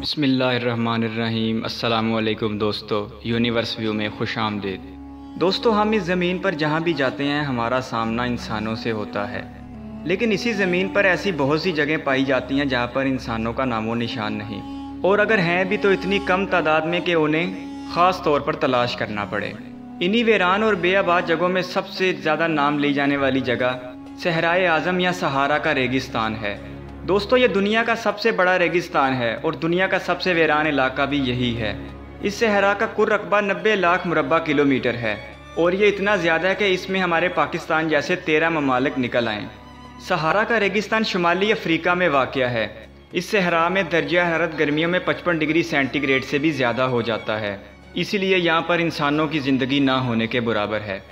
बिसमीम अल्लाम दोस्तों, universe view में खुश आमदेद। दोस्तों, हम इस ज़मीन पर जहाँ भी जाते हैं, हमारा सामना इंसानों से होता है। लेकिन इसी ज़मीन पर ऐसी बहुत सी जगह पाई जाती हैं जहाँ पर इंसानों का नामो निशान नहीं। और अगर हैं भी तो इतनी कम तादाद में कि उन्हें ख़ास तौर पर तलाश करना पड़े। इन्हीं वीरान और बेआबाद जगहों में सबसे ज़्यादा नाम ली जाने वाली जगह सहराए आज़म या सहारा का रेगिस्तान है। दोस्तों, ये दुनिया का सबसे बड़ा रेगिस्तान है और दुनिया का सबसे वीरान इलाका भी यही है। इस सहरा का कुल रकबा नब्बे लाख मुरबा किलोमीटर है और ये इतना ज़्यादा है कि इसमें हमारे पाकिस्तान जैसे तेरह ममालिक निकल आए। सहारा का रेगिस्तान शुमाली अफ्रीका में वाक़ है। इस सहरा में दर्जा हरत गर्मियों में पचपन डिग्री सेंटीग्रेड से भी ज़्यादा हो जाता है। इसीलिए यहाँ पर इंसानों की ज़िंदगी ना होने के बराबर है।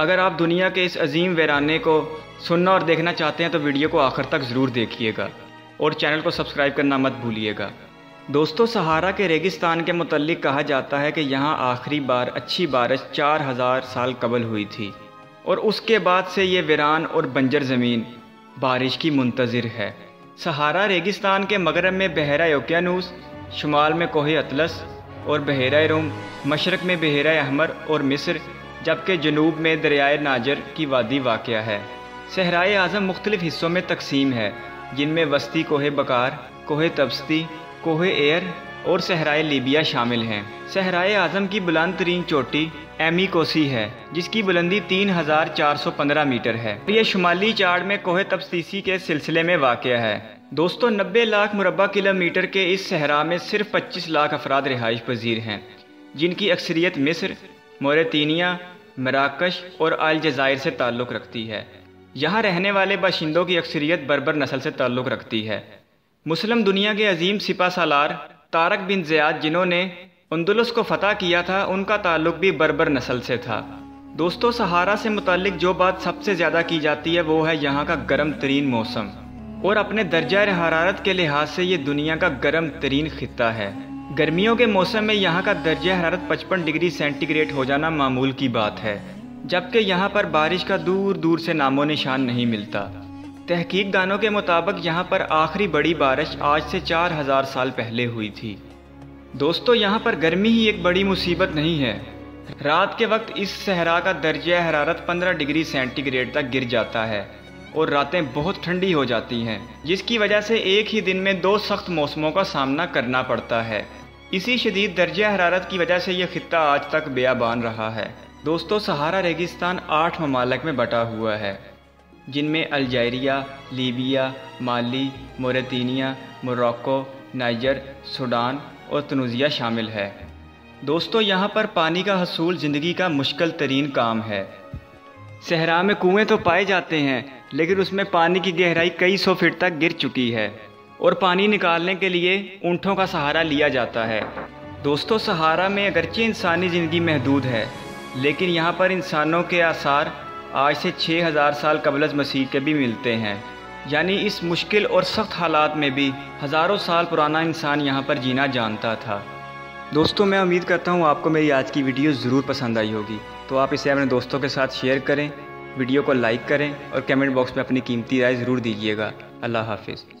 अगर आप दुनिया के इस अजीम वीराने को सुनना और देखना चाहते हैं तो वीडियो को आखिर तक ज़रूर देखिएगा और चैनल को सब्सक्राइब करना मत भूलिएगा। दोस्तों, सहारा के रेगिस्तान के मतलब कहा जाता है कि यहाँ आखिरी बार, अच्छी बारिश चार हज़ार साल कबल हुई थी और उसके बाद से ये वीरान और बंजर ज़मीन बारिश की मुंतज़र है। सहारा रेगिस्तान के मगरब में बहरा योकियानूस शुमाल में कोह अतलस और बहरा रोम, मशरक़ में बहरा अहमर और मिस्र जबकि जनूब में दरियाए नाजर की वादी वाक़ है। सहराए आज़म मुख्तलिफ़ हिस्सों में तकसीम है, जिनमें वस्ती कोह बकार, कोह तबस्ती, कोह एयर और सहराए लीबिया शामिल हैं। सहराए आज़म की बुलंद तरीन चोटी एमी कोसी है, जिसकी बुलंदी तीन हज़ार चार सौ पंद्रह मीटर है। यह शुमाली चाड़ में कोह तबस्तीसी के सिलसिले में वाक़ है। दोस्तों, नब्बे लाख मुरबा किलोमीटर के इस सहरा में सिर्फ़ पच्चीस लाख अफराद रिहाइश पजीर हैं, जिनकी अक्सरियत मिस्र, मोरतीनिया मराकश और अलजायर से ताल्लुक़ रखती है। यहाँ रहने वाले बाशिंदों की अक्सरियत बरबर नस्ल से ताल्लुक़ रखती है। मुस्लिम दुनिया के अजीम सिपा सालार, तारक बिन ज़ियाद जिन्होंने अंदुलस को फ़तह किया था, उनका ताल्लुक़ भी बरबर नस्ल से था। दोस्तों, सहारा से मुतलिक जो बात सबसे ज़्यादा की जाती है, वो है यहाँ का गर्म तरीन मौसम। और अपने दर्जा हरारत के लिहाज से ये दुनिया का गर्म तरीन खत्ता है। गर्मियों के मौसम में यहाँ का दर्जा हरारत 55 डिग्री सेंटीग्रेड हो जाना मामूल की बात है, जबकि यहाँ पर बारिश का दूर दूर से नामो निशान नहीं मिलता। तहकीक दानों के मुताबिक यहाँ पर आखिरी बड़ी बारिश आज से चार हज़ार साल पहले हुई थी। दोस्तों, यहाँ पर गर्मी ही एक बड़ी मुसीबत नहीं है। रात के वक्त इस सहरा का दर्ज हरारत 15 डिग्री सेंटीग्रेड तक गिर जाता है। और रातें बहुत ठंडी हो जाती हैं, जिसकी वजह से एक ही दिन में दो सख्त मौसमों का सामना करना पड़ता है। इसी शदीद दर्जा हरारत की वजह से यह खत्ता आज तक बेयाबान रहा है। दोस्तों, सहारा रेगिस्तान आठ ममालक में बटा हुआ है, जिनमें Algeria, Libya, Mali, Mauritania, Morocco, Niger, Sudan और तनुजिया शामिल है। दोस्तों, यहाँ पर पानी का हसूल ज़िंदगी का मुश्किल तरीन काम है। सहरा में कुएँ तो पाए जाते हैं लेकिन उसमें पानी की गहराई कई सौ फीट तक गिर चुकी है और पानी निकालने के लिए ऊँटों का सहारा लिया जाता है। दोस्तों, सहारा में अगरचे इंसानी ज़िंदगी महदूद है, लेकिन यहाँ पर इंसानों के आसार आज से 6000 साल कबल मसीह के भी मिलते हैं। यानी इस मुश्किल और सख्त हालात में भी हज़ारों साल पुराना इंसान यहाँ पर जीना जानता था। दोस्तों, मैं उम्मीद करता हूँ आपको मेरी आज की वीडियो ज़रूर पसंद आई होगी। तो आप इसे अपने दोस्तों के साथ शेयर करें वीडियो को लाइक करें और कमेंट बॉक्स में अपनी कीमती राय ज़रूर दीजिएगा। अल्लाह हाफिज़।